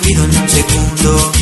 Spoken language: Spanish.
olvido en un segundo.